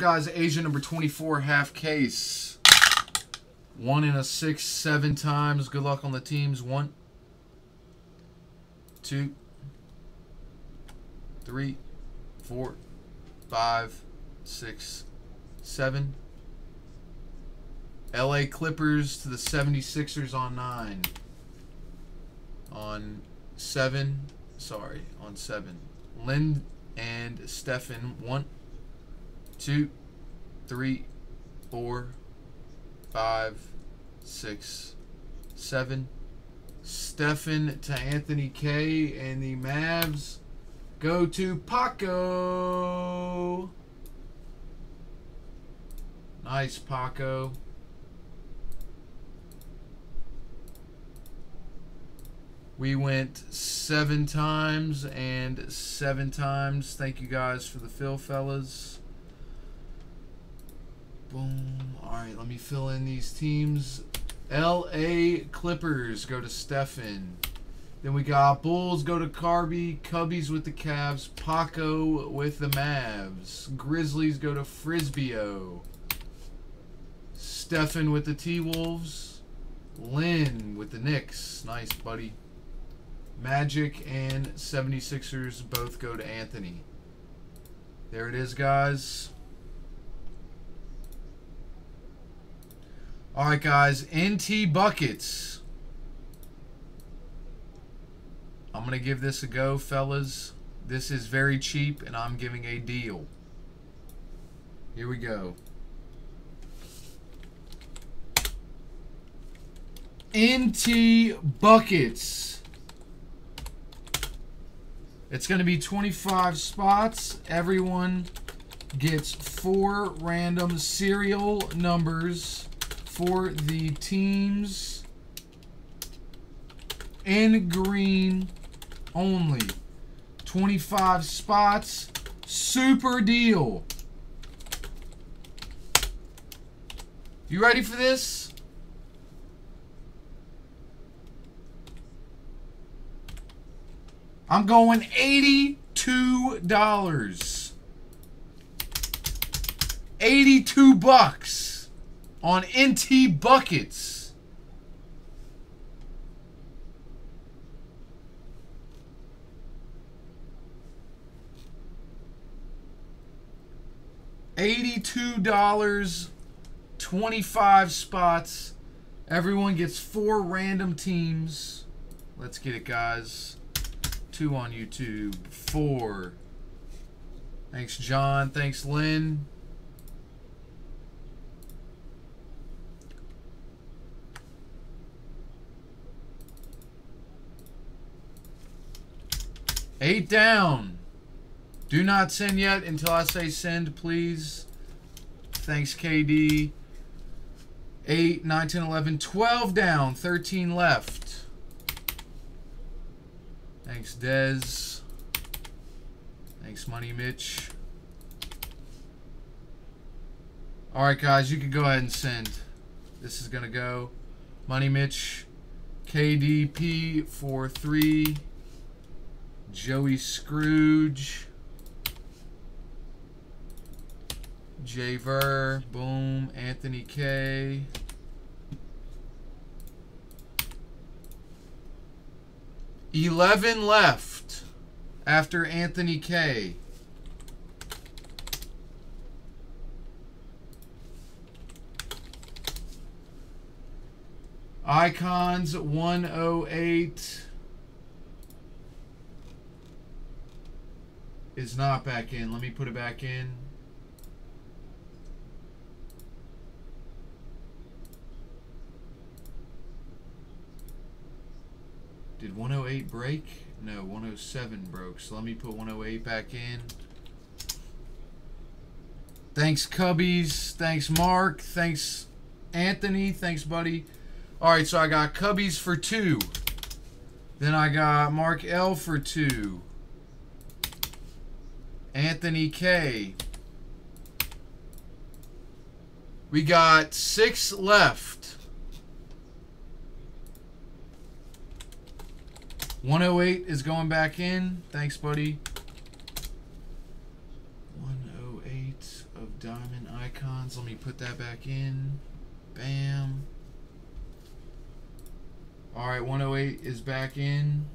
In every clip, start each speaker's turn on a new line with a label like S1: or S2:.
S1: Guys, Asia number 24, half case. One in a six, seven times. Good luck on the teams. One, two, three, four, five, six, seven. LA Clippers to the 76ers on nine. On seven. Sorry, on seven. Lynn and Stefan. One, two, three, four, five, six, seven. Stefan to Anthony K. And the Mavs go to Paco. Nice, Paco. We went seven times and seven times. Thank you guys for the fill, fellas. Boom. All right, let me fill in these teams. L.A. Clippers go to Stefan. Then we got Bulls go to Carby, Cubbies with the Cavs, Paco with the Mavs, Grizzlies go to Frisbeo, Stefan with the T-Wolves, Lynn with the Knicks. Nice, buddy. Magic and 76ers both go to Anthony. There it is, guys. All right, guys. NT Buckets. I'm going to give this a go, fellas. This is very cheap, and I'm giving a deal. Here we go. NT Buckets. It's going to be 25 spots. Everyone gets four random serial numbers for the teams in green only. 25 spots. Super deal. You ready for this? I'm going $82. 82 bucks on NT buckets. Eighty-two dollars, twenty-five spots. Everyone gets four random teams. Let's get it, guys two on YouTube. Four. Thanks, John. Thanks, Lynn. Eight down. Do not send yet until I say send, please. Thanks, KD. 8, 9, 10, 11, 12 down. 13 left. Thanks, Dez. Thanks, Money Mitch. All right, guys, you can go ahead and send. This is going to go. Money Mitch, KDP for three. Joey Scrooge. J Ver, boom. Anthony K. 11 left after Anthony K. Icons 108 is not back in. Let me put it back in. Did 108 break? No, 107 broke. So let me put 108 back in. Thanks, Cubbies. Thanks, Mark. Thanks, Anthony. Thanks, buddy. All right, so I got Cubbies for two. Then I got Mark L for two. Anthony K. We got six left. 108 is going back in. Thanks, buddy. 108 of Diamond icons. Let me put that back in. Bam. Alright, 108 is back in.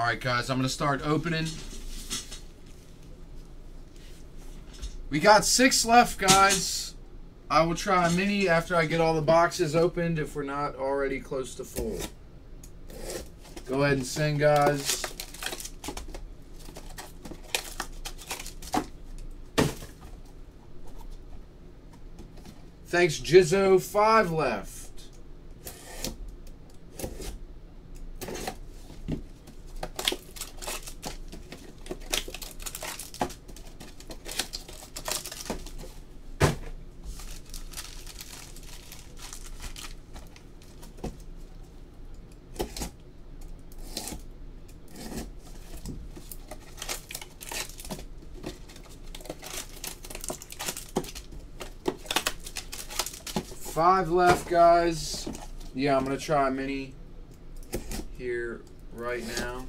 S1: Boom. Alright, guys, I'm going to start opening. We got six left, guys. I will try a mini after I get all the boxes opened if we're not already close to full. Go ahead and sing, guys. Thanks, Jizzo. Five left. Five left, guys. Yeah, I'm going to try a mini here right now.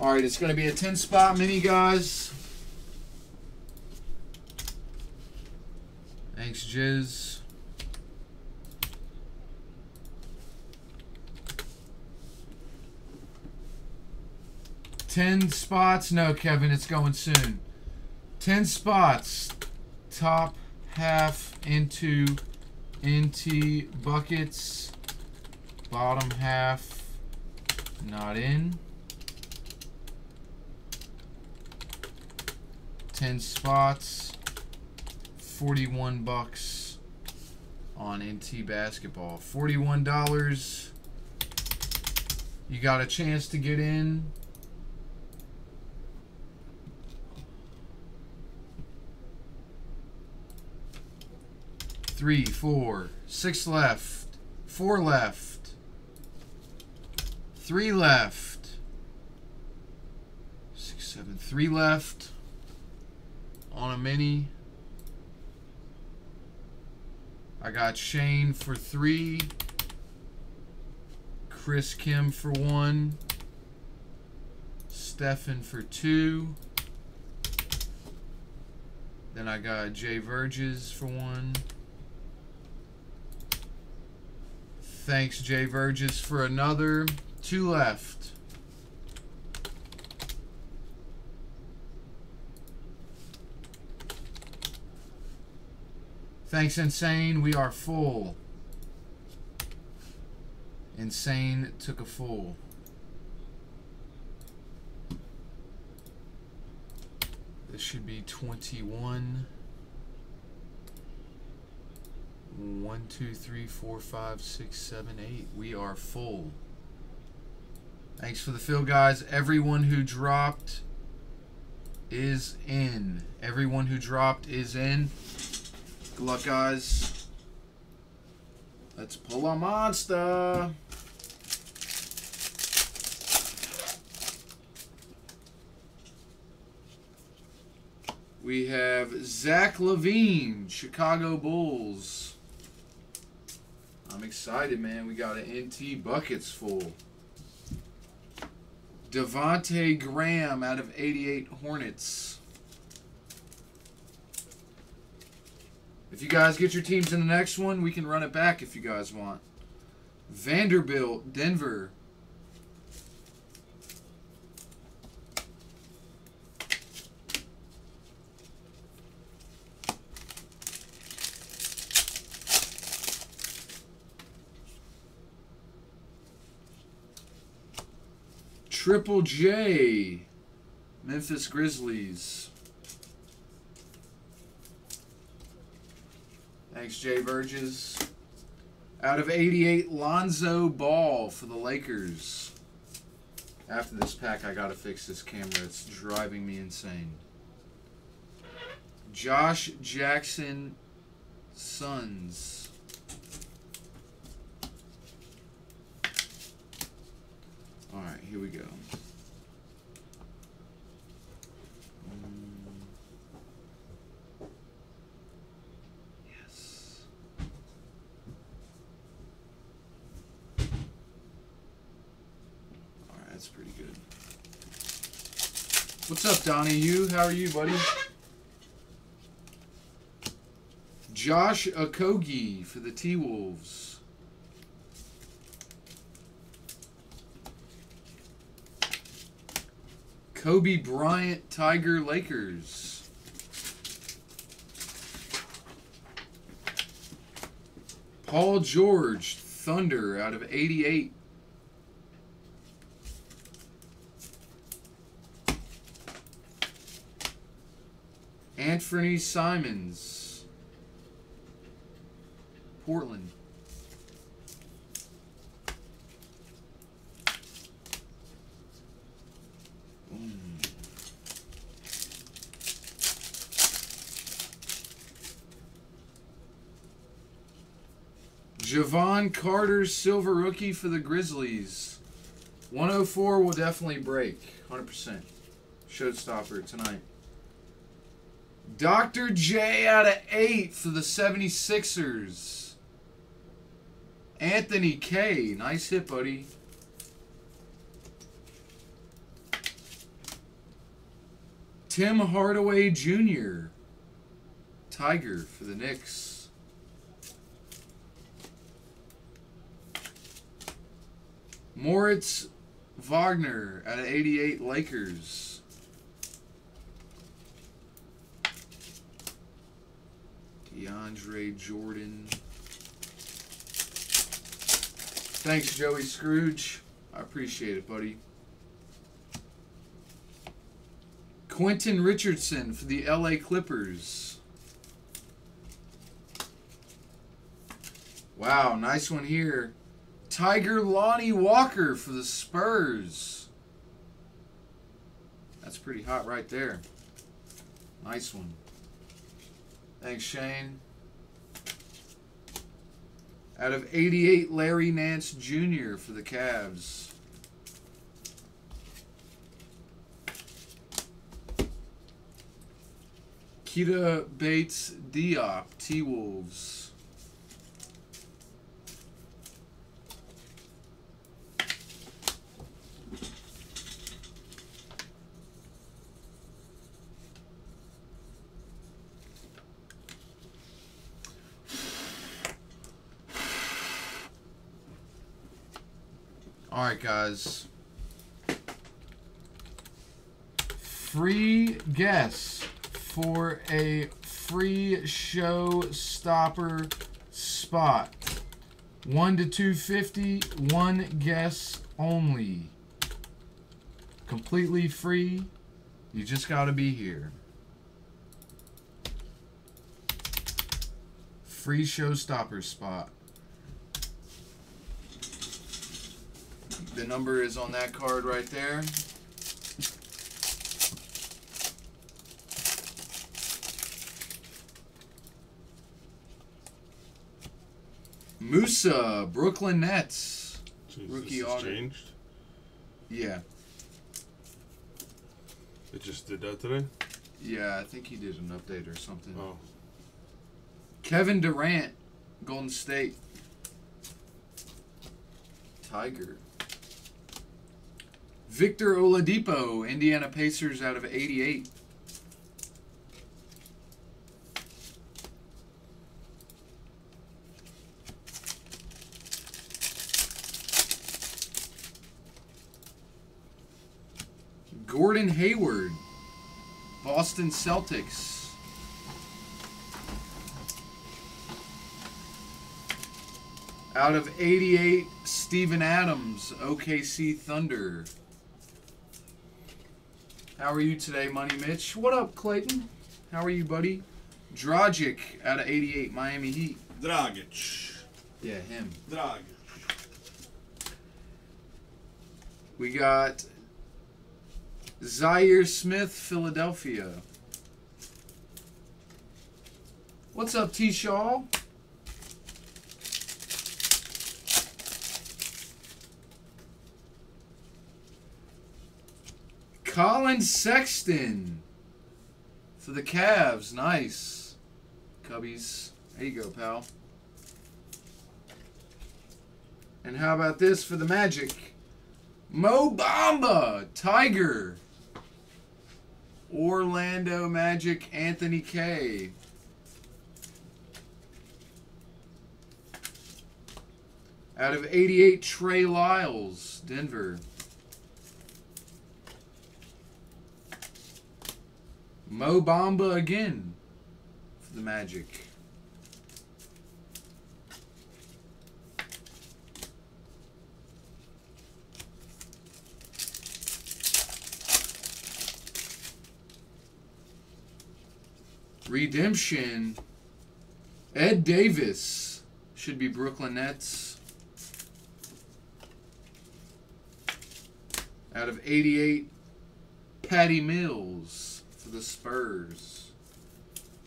S1: All right, it's going to be a 10 spot mini, guys. Thanks, Jizz. 10 spots. No, Kevin, it's going soon. 10 spots. Top half into NT buckets. Bottom half not in. 10 spots. 41 bucks on NT basketball. $41. You got a chance to get in. Three, four, six left, four left, three left, six, seven, three left on a mini. I got Shane for three, Chris Kim for one, Stefan for two. Then I got Jay Verges for one. Thanks, Jay Verges, for another. Two left. Thanks, Insane. We are full. Insane took a full. This should be 21. One, two, three, four, five, six, seven, eight. We are full. Thanks for the fill, guys. Everyone who dropped is in. Everyone who dropped is in. Good luck, guys. Let's pull a monster. We have Zach LaVine, Chicago Bulls. I'm excited, man. We got an NT buckets full. Devonte Graham out of 88 Hornets. If you guys get your teams in the next one, we can run it back if you guys want. Vanderbilt, Denver. Triple J. Memphis Grizzlies. Thanks, Jay Burgess. Out of 88, Lonzo Ball for the Lakers. After this pack, I gotta fix this camera. It's driving me insane. Josh Jackson, Suns. All right, here we go. Yes. All right, that's pretty good. What's up, Donnie? You? How are you, buddy? Josh Okogie for the T-Wolves. Kobe Bryant, Tiger Lakers. Paul George, Thunder out of 88. Anthony Simons, Portland. Jevon Carter, silver rookie for the Grizzlies. 104 will definitely break. 100%. Showstopper tonight. Dr. J out of 8 for the 76ers. Anthony K. Nice hit, buddy. Tim Hardaway Jr. Tiger for the Knicks. Moritz Wagner of 88 Lakers. DeAndre Jordan. Thanks, Joey Scrooge. I appreciate it, buddy. Quentin Richardson for the LA Clippers. Wow, nice one here. Tiger Lonnie Walker for the Spurs. That's pretty hot right there. Nice one. Thanks, Shane. Out of 88, Larry Nance Jr. for the Cavs. Keita Bates Diop, T Wolves. All right, guys. Free guess for a free show stopper spot. 1 to 250, one guess only. Completely free. You just got to be here. Free showstopper spot. The number is on that card right there. Musa, Brooklyn Nets.
S2: Jeez,
S1: Rookie auto.
S2: changed.
S1: Yeah,
S2: It just did that today.
S1: yeah, I think he did an update or something.
S2: Oh,
S1: Kevin Durant, Golden State. Tiger. Victor Oladipo, Indiana Pacers out of 88. Gordon Hayward, Boston Celtics. Out of 88, Steven Adams, OKC Thunder. How are you today, Money Mitch? What up, Clayton? How are you, buddy? Dragic out of 88, Miami Heat.
S2: Dragic.
S1: Yeah, him.
S2: Dragic.
S1: We got Zhaire Smith, Philadelphia. What's up, T. Shaw? Collin Sexton for the Cavs. Nice. Cubbies. There you go, pal. And how about this for the Magic? Mo Bamba, Tiger. Orlando Magic, Anthony K. Out of 88, Trey Lyles, Denver. Mo Bamba again for the Magic. Redemption. Ed Davis should be Brooklyn Nets. Out of 88, Patty Mills for the Spurs.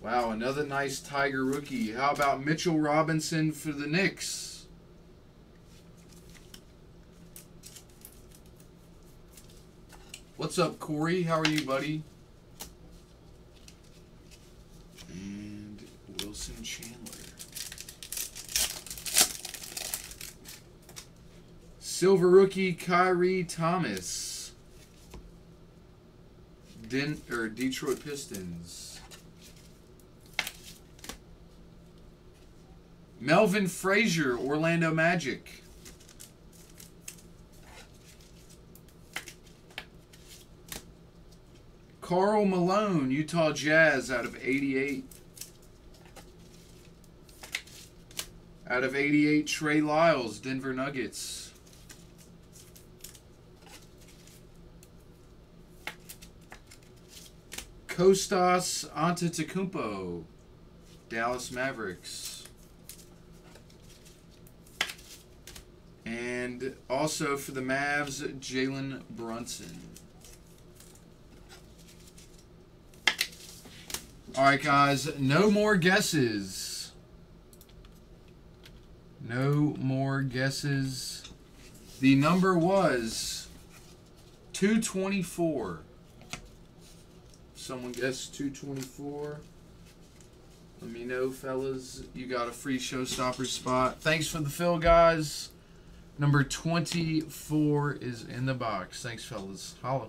S1: Wow, another nice Tiger rookie. How about Mitchell Robinson for the Knicks? What's up, Corey? How are you, buddy? And Wilson Chandler. Silver rookie Khyri Thomas. Den or Detroit Pistons. Melvin Frazier, Orlando Magic. Karl Malone, Utah Jazz out of 88. Out of 88, Trey Lyles, Denver Nuggets. Kostas Antetokounmpo, Dallas Mavericks. And also for the Mavs, Jalen Brunson. All right, guys, no more guesses. No more guesses. The number was 224. Someone guessed 224. Let me know, fellas. You got a free showstopper spot. Thanks for the fill, guys. Number 24 is in the box. Thanks, fellas. Holla.